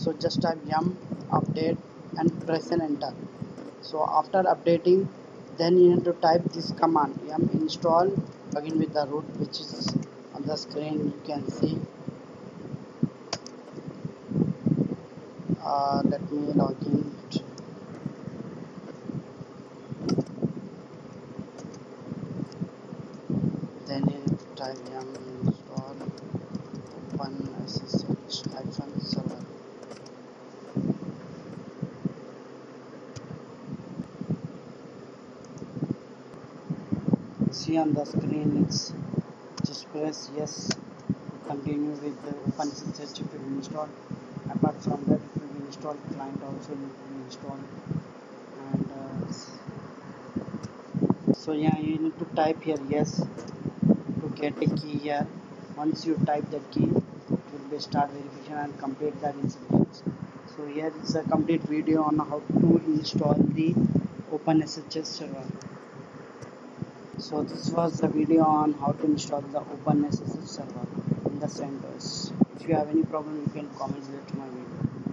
so just type yum update and press and enter. So after updating then you need to type this command yum install begin with the root which is on the screen you can see. Uh, let me log in. Then you need to type yum install open ssh hyphen server see on the screen it's just press yes continue with the open ssh it will install apart from that it will be installed client also be installed. And uh, so yeah you need to type here yes to get a key here. Once you type that key it will be start verification and complete that instructions. So here is a complete video on how to install the OpenSSH server so this was the video on how to install the OpenSSH server in the CentOS if you have any problem you can comment below to my video